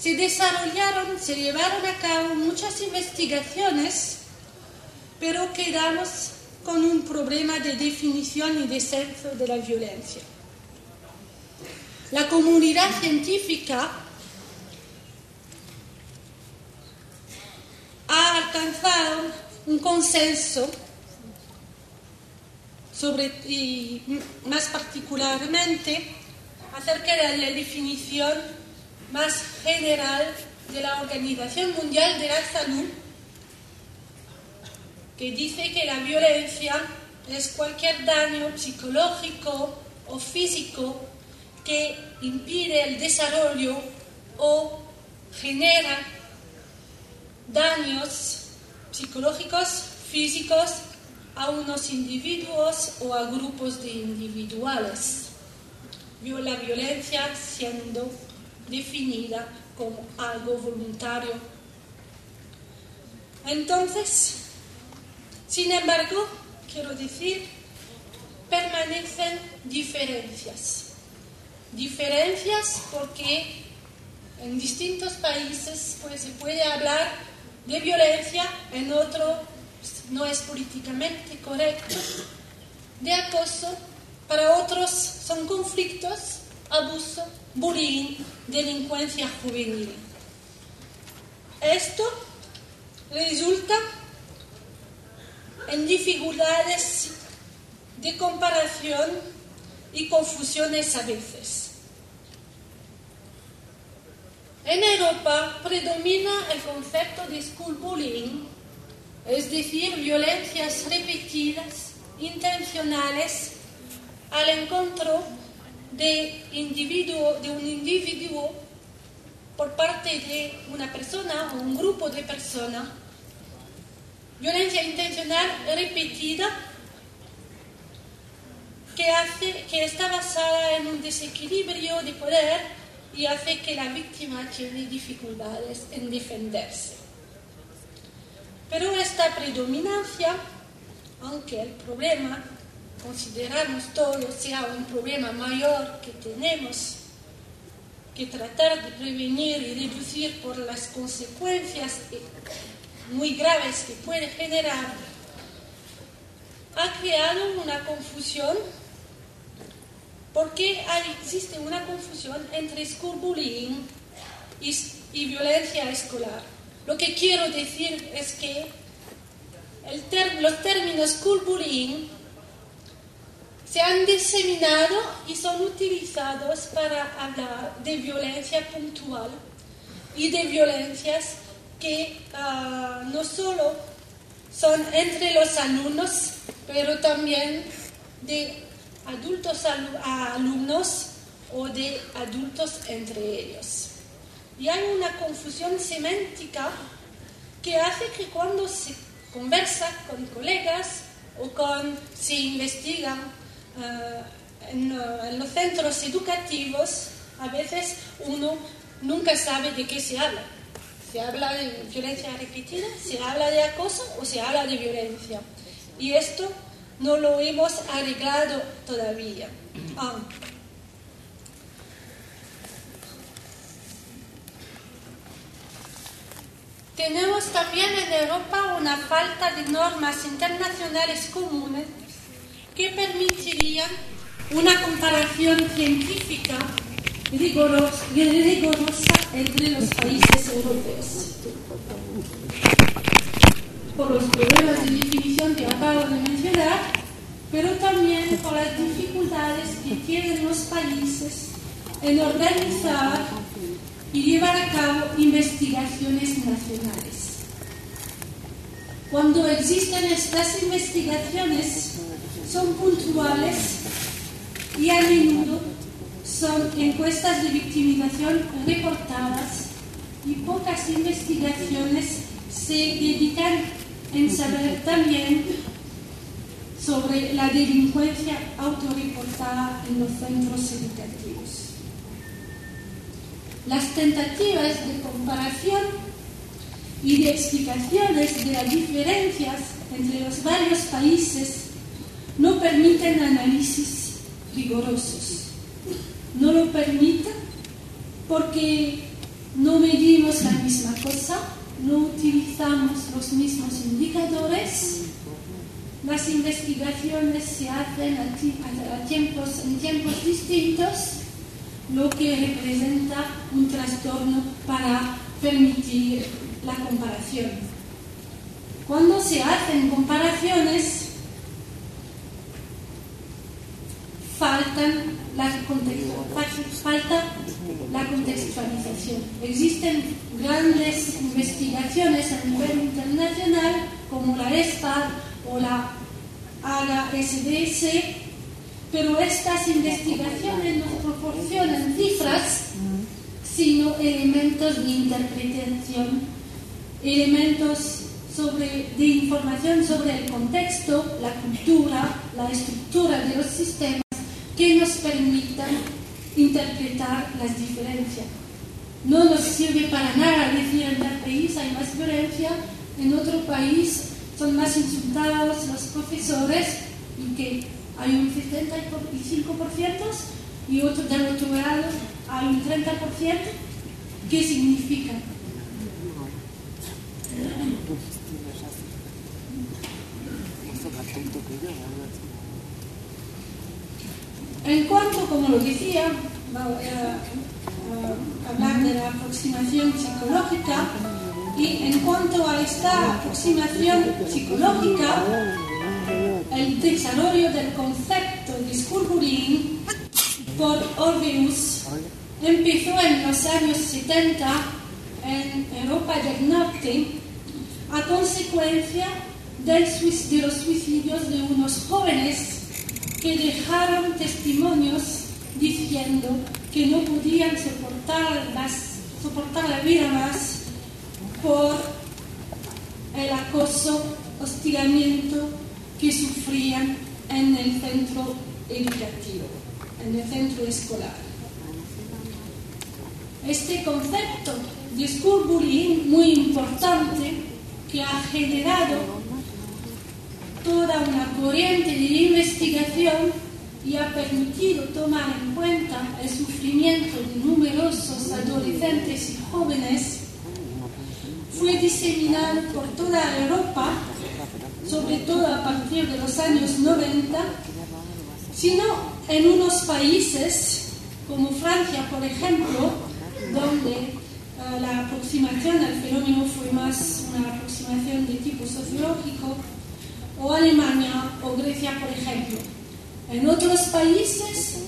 se desarrollaron, se llevaron a cabo muchas investigaciones, pero quedamos con un problema de definición y descenso de la violencia. La comunidad científica ha alcanzado un consenso sobre, y más particularmente acerca de la definición más general de la Organización Mundial de la Salud, que dice que la violencia es cualquier daño psicológico o físico que impide el desarrollo o genera daños psicológicos, físicos a unos individuos o a grupos de individuales. La violencia siendo definida como algo voluntario. Entonces, sin embargo, quiero decir, permanecen diferencias. Diferencias porque en distintos países pues, se puede hablar de violencia, en otro no es políticamente correcto, de acoso, para otros son conflictos, abuso, bullying, delincuencia juvenil. Esto resulta en dificultades de comparación y confusiones a veces. En Europa predomina el concepto de school bullying, es decir, violencias repetidas, intencionales, al encuentro de, individuo, de un individuo por parte de una persona o un grupo de personas. Violencia intencional repetida que, hace, que está basada en un desequilibrio de poder y hace que la víctima tiene dificultades en defenderse. Pero esta predominancia, aunque el problema consideramos todo sea un problema mayor que tenemos que tratar de prevenir y reducir por las consecuencias muy graves que puede generar, ha creado una confusión porque existe una confusión entre school bullying y, y violencia escolar. Lo que quiero decir es que los términos school bullying se han diseminado y son utilizados para hablar de violencia puntual y de violencias que ah, no solo son entre los alumnos, pero también de adultos a alumnos o de adultos entre ellos. Y hay una confusión semántica que hace que cuando se conversa con colegas o con, se investigan en, en, los centros educativos, a veces uno nunca sabe de qué se habla. Se habla de violencia repetida, se habla de acoso o se habla de violencia. Y esto no lo hemos arreglado todavía. Ah. Tenemos también en Europa una falta de normas internacionales comunes que permitirían una comparación científica rigurosa, entre los países europeos. Por los problemas de definición que acabo de mencionar, pero también por las dificultades que tienen los países en organizar y llevar a cabo investigaciones nacionales. Cuando existen estas investigaciones, son puntuales y a menudo son encuestas de victimización reportadas y pocas investigaciones se dedican en saber también sobre la delincuencia autorreportada en los centros educativos. Las tentativas de comparación y de explicaciones de las diferencias entre los varios países no permiten análisis rigurosos. No lo permiten porque no medimos la misma cosa, no utilizamos los mismos indicadores, las investigaciones se hacen en tiempos distintos, lo que representa un trastorno para permitir la comparación. Cuando se hacen comparaciones, falta la contextualización. Existen grandes investigaciones a nivel internacional como la ESPAD o la AGA-SDS, pero estas investigaciones no proporcionan cifras, sino elementos de interpretación, elementos sobre, de información sobre el contexto, la cultura, la estructura de los sistemas que nos permitan interpretar las diferencias. No nos sirve para nada decir en tal país hay más violencia, en otro país son más insultados los profesores y que hay un 75% y otro, del otro lado hay un 30%. ¿Qué significa? En cuanto, como lo decía, voy a, hablar de la aproximación psicológica y en cuanto a esta aproximación psicológica, el desarrollo del concepto de Sculburin por Orvius empezó en los años 70 en Europa del Norte a consecuencia de los suicidios de unos jóvenes que dejaron testimonios diciendo que no podían soportar, soportar la vida más por el acoso, hostigamiento que sufrían en el centro educativo, en el centro escolar. Este concepto de school muy importante que ha generado una corriente de investigación y ha permitido tomar en cuenta el sufrimiento de numerosos adolescentes y jóvenes, fue diseminado por toda Europa, sobre todo a partir de los años 90, sino en unos países como Francia, por ejemplo, donde eh, la aproximación al fenómeno fue más una aproximación de tipo sociológico, o Alemania o Grecia, por ejemplo. En otros países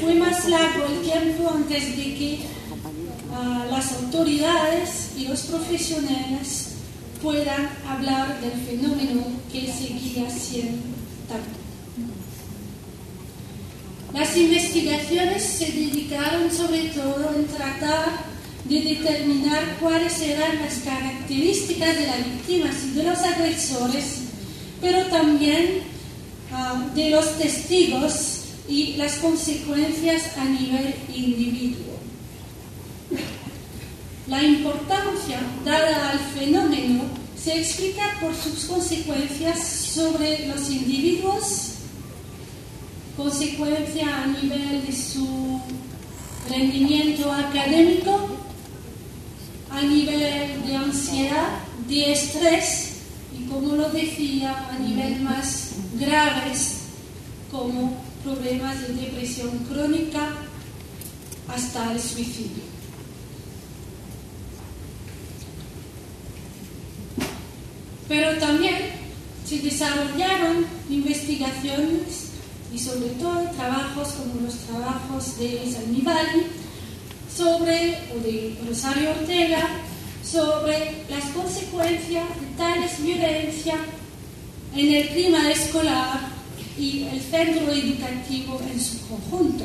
fue más largo el tiempo antes de que ah, las autoridades y los profesionales puedan hablar del fenómeno que seguía siendo tanto. Las investigaciones se dedicaron sobre todo en tratar de determinar cuáles eran las características de las víctimas y de los agresores pero también ah, de los testigos y las consecuencias a nivel individuo. La importancia dada al fenómeno se explica por sus consecuencias sobre los individuos, consecuencia a nivel de su rendimiento académico, a nivel de ansiedad, de estrés como lo decía, a nivel más graves, como problemas de depresión crónica hasta el suicidio. Pero también se desarrollaron investigaciones y sobre todo trabajos como los trabajos de Salmivali sobre, o de Rosario Ortega, sobre las consecuencias de tales violencias en el clima escolar y el centro educativo en su conjunto.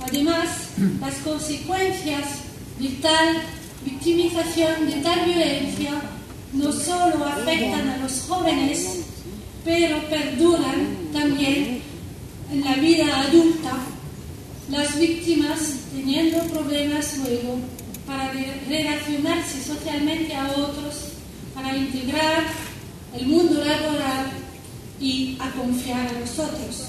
Además, las consecuencias de tal victimización, de tal violencia, no solo afectan a los jóvenes, pero perduran también en la vida adulta, las víctimas teniendo problemas luego para relacionarse socialmente a otros, para integrar el mundo laboral y a confiar a los otros.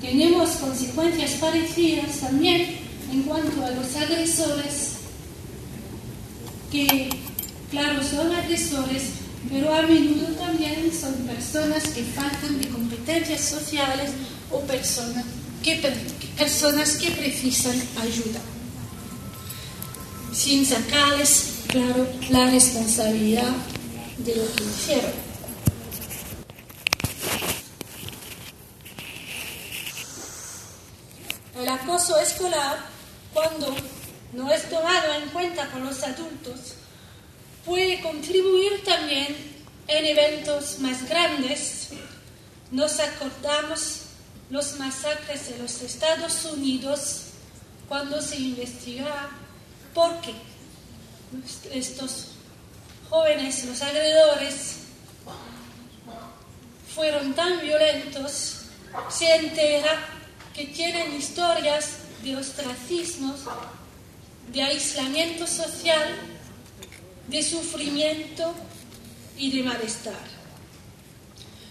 Tenemos consecuencias parecidas también en cuanto a los agresores, que claro son agresores, pero a menudo también son personas que faltan de competencias sociales o personas que, personas que precisan ayuda, sin sacarles, claro, la responsabilidad de lo que hicieron. El acoso escolar, cuando no es tomado en cuenta por los adultos, puede contribuir también en eventos más grandes. Nos acordamos los masacres de los Estados Unidos cuando se investiga por qué estos jóvenes, los agredores, fueron tan violentos, se entera que tienen historias de ostracismo, de aislamiento social, de sufrimiento y de malestar.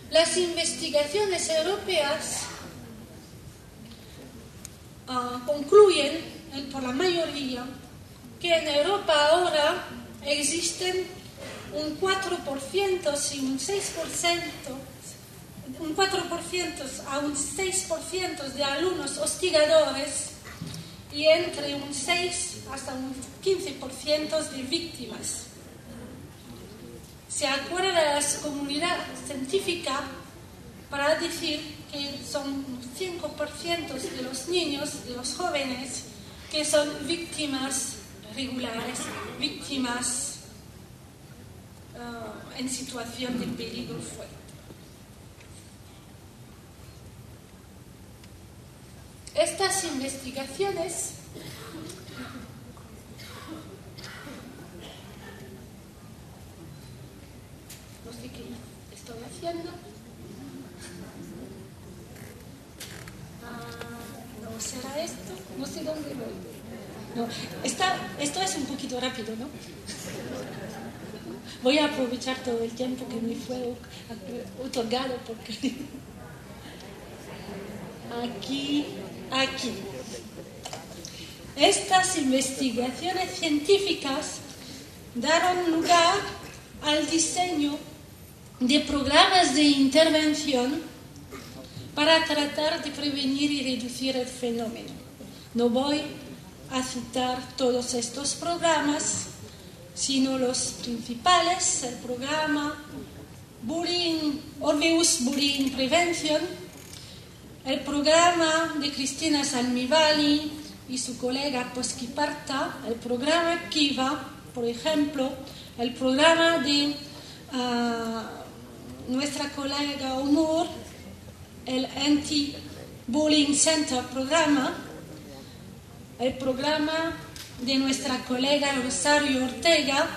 Las investigaciones europeas uh, concluyen, por la mayoría, que en Europa ahora existen un 4% y un 6% un 4% a un 6% de alumnos hostigadores y entre un 6 hasta un 15% de víctimas. Se acuerda la comunidad científica para decir que son 5% de los niños, de los jóvenes, que son víctimas regulares, víctimas uh, en situación de peligro fuerte. Estas investigaciones no sé qué estoy haciendo. Ah, no será esto, no sé dónde voy. Esto es un poquito rápido, ¿no? Voy a aprovechar todo el tiempo que me fue otorgado porque aquí aquí. Estas investigaciones científicas daron lugar al diseño de programas de intervención para tratar de prevenir y reducir el fenómeno. No voy a citar todos estos programas, sino los principales, el programa Bullying, Orbeus Bullying Prevention, el programa de Cristina Salmivali y su colega Posquiparta, el programa Kiva, por ejemplo, el programa de ah, nuestra colega Humor, el Anti-Bullying Center programa, el programa de nuestra colega Rosario Ortega,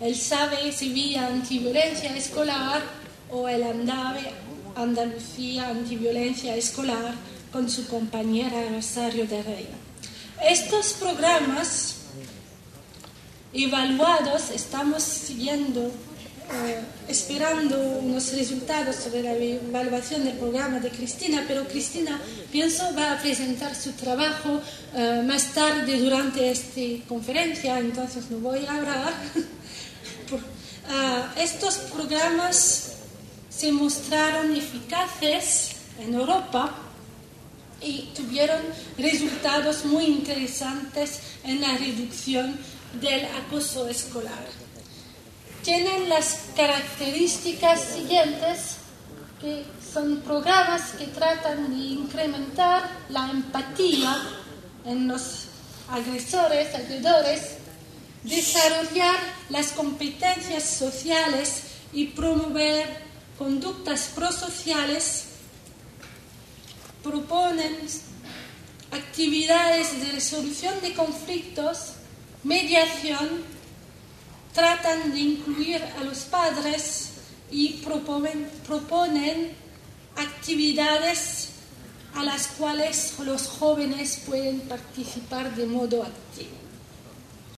el SABE Sevilla Antiviolencia Escolar o el ANDAVE Andalucía Antiviolencia Escolar con su compañera Rosario de Rey. Estos programas evaluados estamos siguiendo, esperando unos resultados sobre la evaluación del programa de Cristina, pero Cristina, pienso, va a presentar su trabajo eh, más tarde durante esta conferencia, entonces no voy a hablar. Ah, estos programas se mostraron eficaces en Europa y tuvieron resultados muy interesantes en la reducción del acoso escolar. Tienen las características siguientes, que son programas que tratan de incrementar la empatía en los agresores, agredores, desarrollar las competencias sociales y promover conductas prosociales. Proponen actividades de resolución de conflictos, mediación, tratan de incluir a los padres y proponen, actividades a las cuales los jóvenes pueden participar de modo activo.